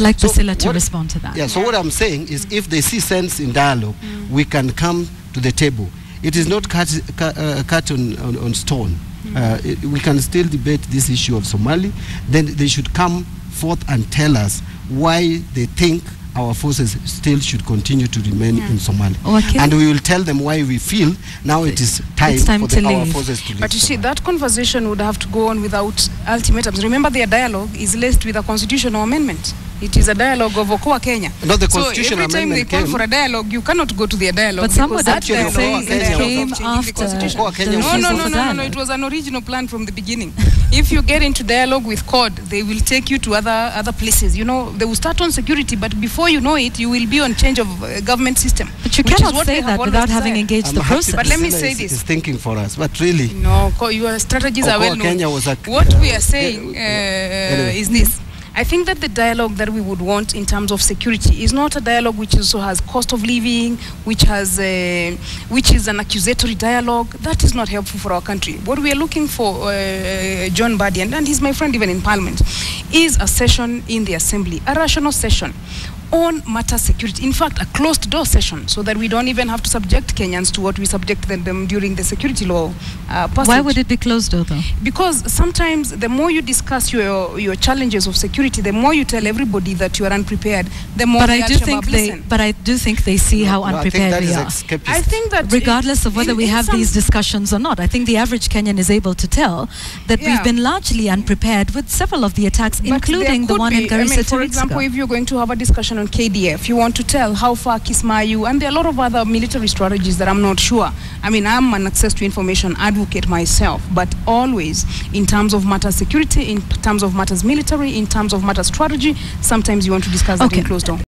I'd like So Priscilla to what- respond to that. Yeah, so what I'm saying is if they see sense in dialogue, we can come to the table. It is not cut, cut, uh, cut on, on, on stone. Uh, it- we can still debate this issue of Somali. Then they should come forth and tell us why they think our forces still should continue to remain in Somalia. Okay. And we will tell them why we feel now it is time, time for to the, our forces to leave. But you see, Somalia. that conversation would have to go on without ultimatums. Remember, their dialogue is laced with a constitutional amendment. It is a dialogue of Okoa Kenya. No, the so constitutional every time they call came- for a dialogue, you cannot go to their dialogue. But some because would that actually actually dialogue is a it of came changing the after constitution. Okoa Kenya the No, no, no, no, no, no. It was an original plan from the beginning. if you get into dialogue with CORD, they will take you to other other places. You know, they will start on security, but before you know it, you will be on change of uh, government system. But you cannot say that always without having engaged I'm the happy process. But let me say is, this. is thinking for us, but really, No, your strategies are Okoa well known. Kenya was a- what we uh, are saying uh, anyway. is this. I think that the dialogue that we would want in terms of security is not a dialogue which also has cost of living, which has, uh, which is an accusatory dialogue. That is not helpful for our country. What we are looking for, uh, John Mbadi, and, and he's my friend even in Parliament, is a session in the Assembly, a rational session on matter security. In fact, a closed door session, so that we don't even have to subject Kenyans to what we subjected them during the security law uh, passage Why would it be closed door though? because sometimes the more you discuss your your challenges of security, the more you tell everybody that you are unprepared, the more But I do think they listen. but I do think they see how no, unprepared that we are. I think that regardless of whether in- we in have these discussions or not. I think the average Kenyan is able to tell that Yeah. we've been largely unprepared with several of the attacks, But including the one be, in I mean, for example, ago. if you're going to have a discussion on KDF, you want to tell how far Kismayu, and there are a lot of other military strategies that I'm not sure. I mean, I'm an access to information advocate myself, but always in terms of matters security, in terms of matters military, in terms of matters strategy, sometimes you want to discuss that in closed door.